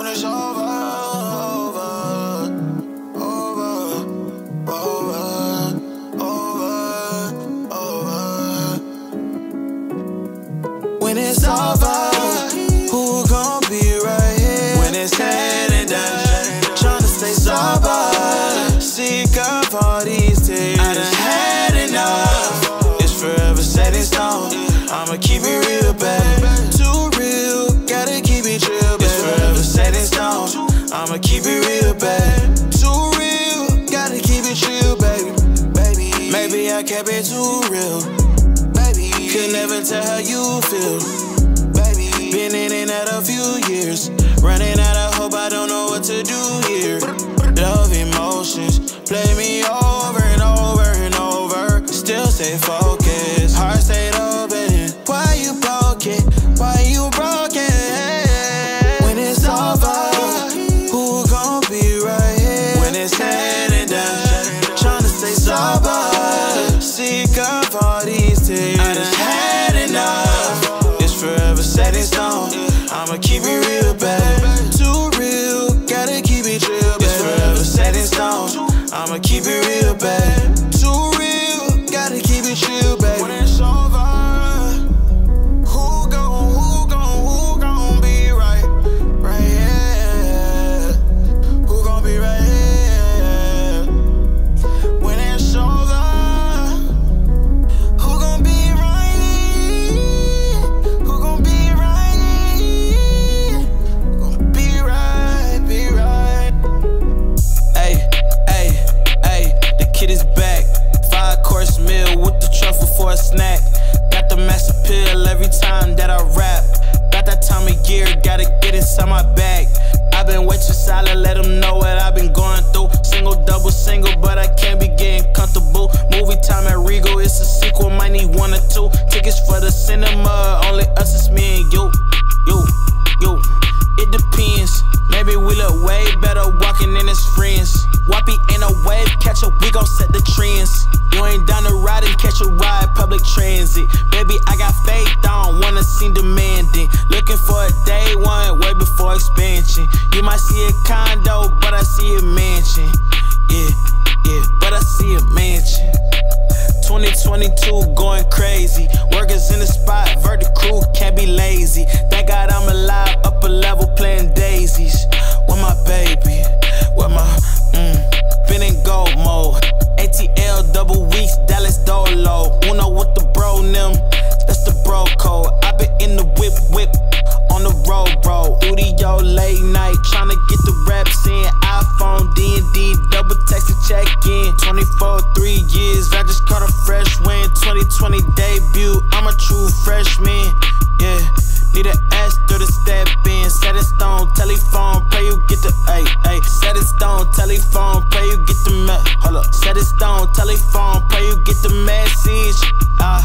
when it's over, keep it real, babe. Too real, gotta keep it real, baby. Baby, maybe I kept it too real. Baby, could never tell how you feel. Baby, been in and out a few years. Running out of hope, I don't know what to do here. Love emotions, play me over and over and over. Still stay focused, heart stayed open. Why you broken? Why you broken? Time that I rap. Got that time of year, gotta get inside my bag. I've been too solid, let them know what I've been going through. Single, double, single, but I can't be getting comfortable. Movie time at Regal, it's a sequel, might need one or two. Tickets for the cinema, only us, it's me and you. You, you. It depends. Maybe we look way better walking in as friends. Wappy ain't a wave catcher, we gon' set the trends. You ain't down to ride and catch a ride, public transit. Baby, I got faith, I don't wanna seem demanding. Looking for a day one, way before expansion. You might see a condo, but I see a mansion. Yeah, yeah, but I see a mansion. 2022 going crazy. Workers in the spot, vert the crew, can't be lazy. Thank God I'm alive, upper level playing daisies. Dolo. Uno with the bro, them, that's the bro code. i been in the whip, whip, on the road, bro. Studio late night, tryna get the raps in. iPhone, D&D, double text and check in. 24, three years, I just caught a fresh win. 2020 debut, I'm a true freshman. Yeah, need an Esther to step in. Set in stone, telephone, pray you get the, ay, ay. Set in stone, telephone, pray you get the, me- hold up. Set in stone, telephone, pray you get the message. Ah.